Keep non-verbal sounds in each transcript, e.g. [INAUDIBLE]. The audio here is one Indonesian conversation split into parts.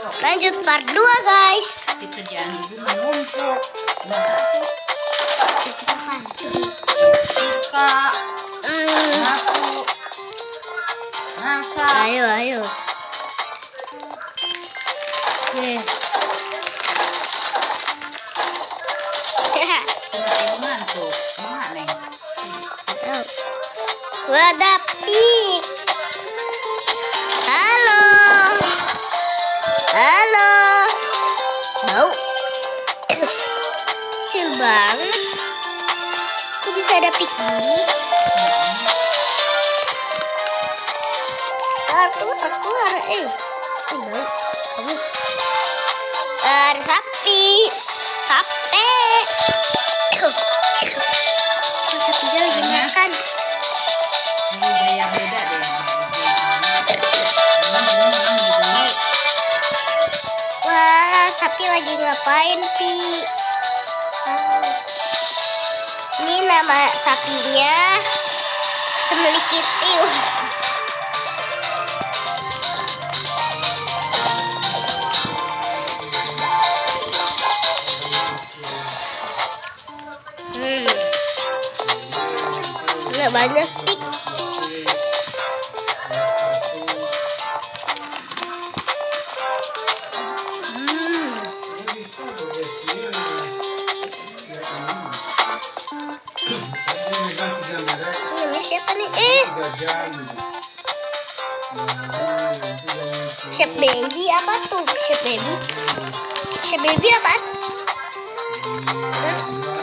Lanjut part 2 guys. Tapi kerjaan ibu menumpuk. Nah, Hmm. Ayo, ayo. Oke. [LAUGHS] Ibu ngantuk? Neng? Wadah banget. Kok bisa ada pik gini? Aku, aku ada eh. Eh, bau. Kamu. Ada sapi. Sapi. Sapinya lagi makan? Beda deh. Gitu. Wah, sapi lagi ngapain, Pi? Ini nama sapinya Semelikitiu. Hmm. Nggak banyak Chef Baby apa tuh? Chef Baby? Chef Baby apaan? Aduh,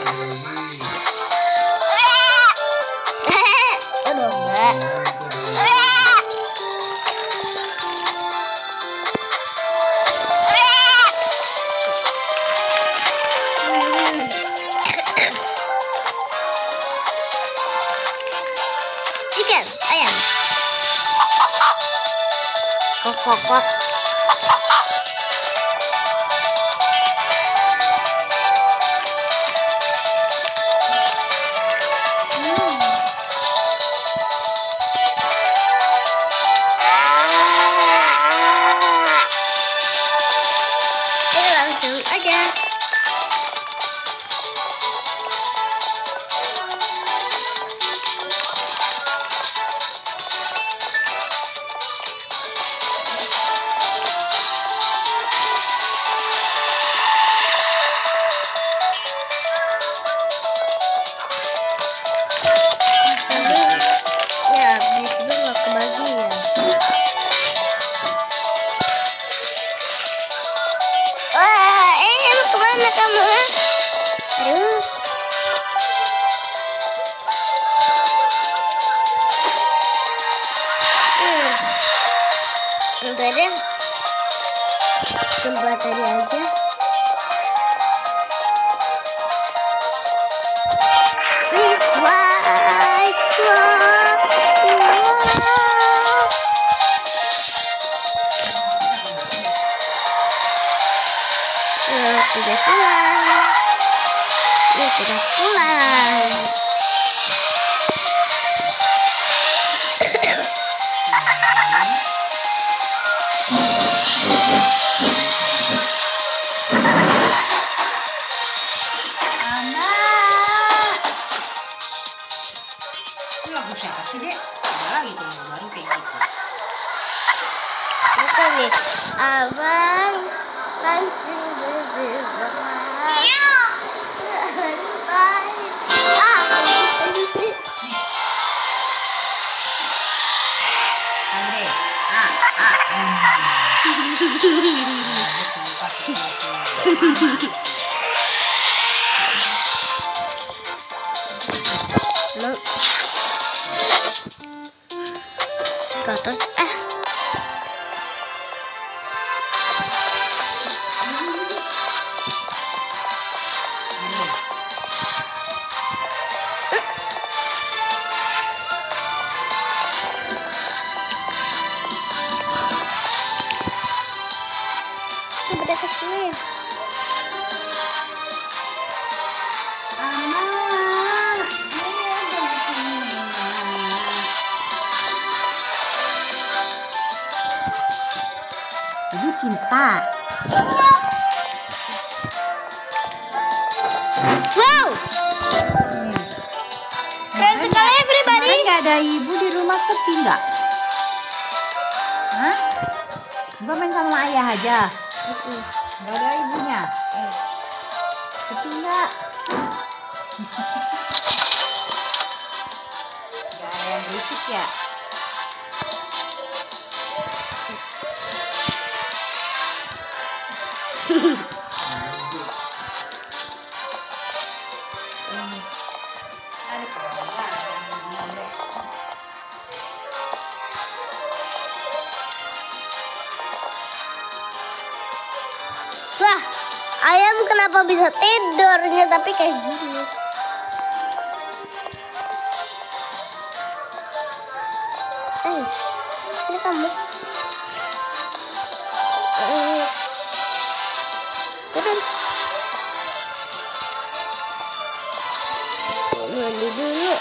Kok kok ke mana kamu? Aduh. Hmm. Udah deh. Coba tadi aja. Sudah pulang. Ya, sudah pulang. Lagu siapa sih, Dek? Ada lagi tuh lagu baru kayak gitu. Bukan nih. Abang pancing bersama. Ah, Ibu cinta. Wow, keren sekali everybody. Nggak ada ibu di rumah sepi nggak? Hah? Mbak main sama ayah aja. Nggak ada ibunya. Sepi nggak? [LAUGHS] Nggak ada yang berisik ya? Ayam kenapa bisa tidurnya tapi kayak gini? Eh, sini kamu. Eh, turun. Mandi dulu.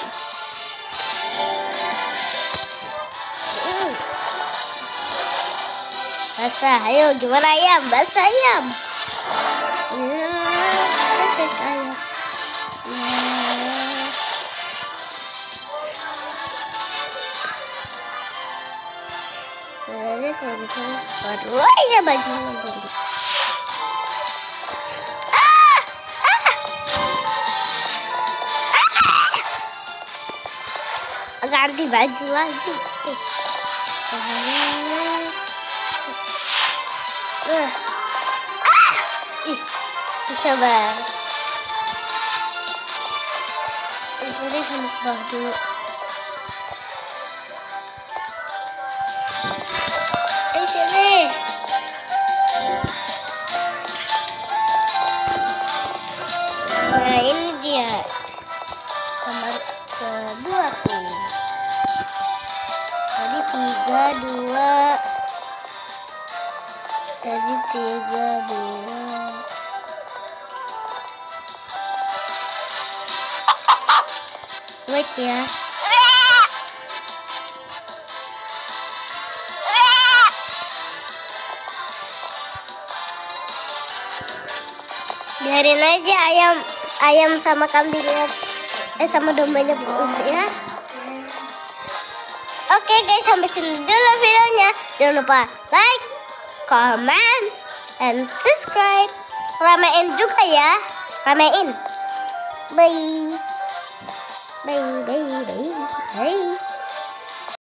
Hmm. Basah, ayo gimana ayam? Basah ayam. Ya, kakek ayam. Ya. Jadi kalau gitu aja bajunya ganti. Ah! Ah! Ah! Ganti baju lagi. Eh. Ah! Ah! Ih, susah banget. Ke bawah dulu. Eh sini. Nah ini dia kamar kedua tuh. Tadi tiga dua. Tadi tiga dua. Wait ya. Biarin aja ayam ayam sama kambingnya eh sama dombanya putus ya. Oke guys, sampai sini dulu videonya. Jangan lupa like, comment, and subscribe. Ramein juga ya. Ramein. Bye. Bye, bye, bye.